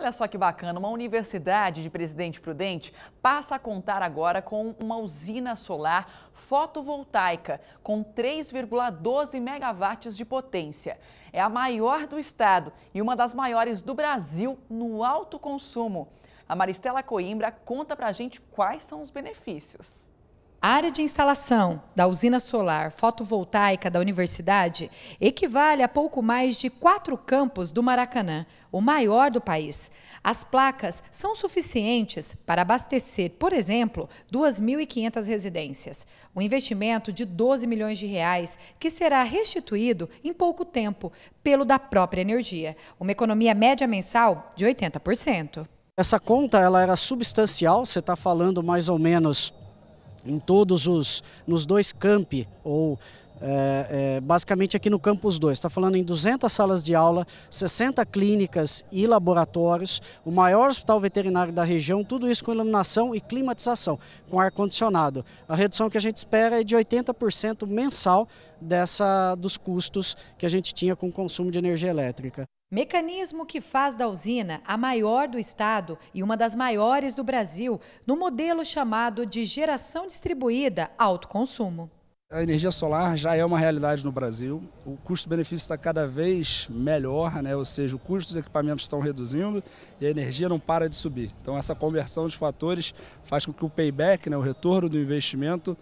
Olha só que bacana, uma universidade de Presidente Prudente passa a contar agora com uma usina solar fotovoltaica com 3,12 megawatts de potência. É a maior do estado e uma das maiores do Brasil no alto consumo. A Maristela Coimbra conta pra gente quais são os benefícios. A área de instalação da usina solar fotovoltaica da universidade equivale a pouco mais de quatro campos do Maracanã, o maior do país. As placas são suficientes para abastecer, por exemplo, 2.500 residências. Um investimento de 12 milhões de reais que será restituído em pouco tempo pelo da própria energia. Uma economia média mensal de 80%. Essa conta ela era substancial, você está falando mais ou menos em todos os, nos dois campi, ou é, é, basicamente aqui no campus 2, está falando em 200 salas de aula, 60 clínicas e laboratórios, o maior hospital veterinário da região, tudo isso com iluminação e climatização, com ar-condicionado. A redução que a gente espera é de 80% mensal dessa, dos custos que a gente tinha com o consumo de energia elétrica. Mecanismo que faz da usina a maior do estado e uma das maiores do Brasil, no modelo chamado de geração distribuída alto consumo. A energia solar já é uma realidade no Brasil. O custo-benefício está cada vez melhor, né? ou seja, o custo dos equipamentos estão reduzindo e a energia não para de subir. Então, essa conversão de fatores faz com que o payback, né? o retorno do investimento,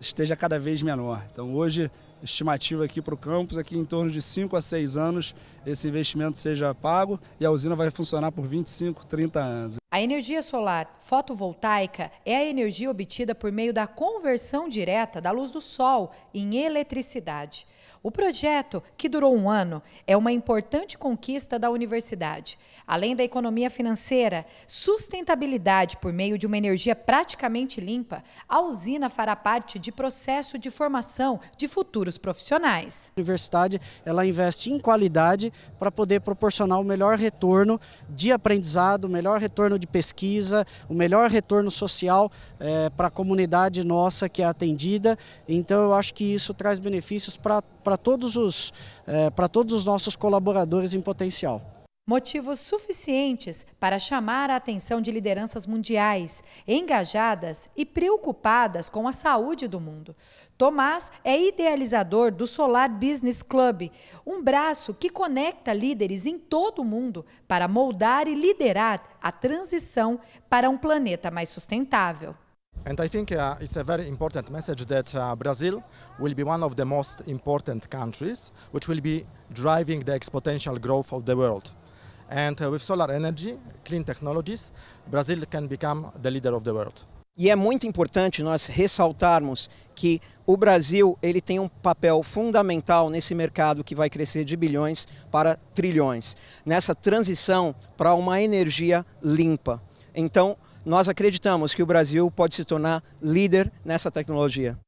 esteja cada vez menor. Então, hoje, estimativa aqui para o campus é que em torno de 5 a 6 anos esse investimento seja pago e a usina vai funcionar por 25, 30 anos. A energia solar fotovoltaica é a energia obtida por meio da conversão direta da luz do sol em eletricidade. O projeto, que durou um ano, é uma importante conquista da universidade. Além da economia financeira, sustentabilidade por meio de uma energia praticamente limpa, a usina fará parte de processo de formação de futuros profissionais. A universidade ela investe em qualidade para poder proporcionar o melhor retorno de aprendizado, o melhor retorno de pesquisa, o melhor retorno social é, para a comunidade nossa que é atendida. Então eu acho que isso traz benefícios para para todos, os, é, todos os nossos colaboradores em potencial. Motivos suficientes para chamar a atenção de lideranças mundiais, engajadas e preocupadas com a saúde do mundo. Tomás é idealizador do Solar Business Club, um braço que conecta líderes em todo o mundo para moldar e liderar a transição para um planeta mais sustentável. And I think uh, it's a very important message that uh, Brazil will be one of the most important countries which will be driving the exponential growth of the world. And uh, with solar energy, clean technologies, Brazil can become the leader of the world. E é muito importante nós ressaltarmos que o Brasil ele tem um papel fundamental nesse mercado que vai crescer de bilhões para trilhões, nessa transição para uma energia limpa. Então, nós acreditamos que o Brasil pode se tornar líder nessa tecnologia.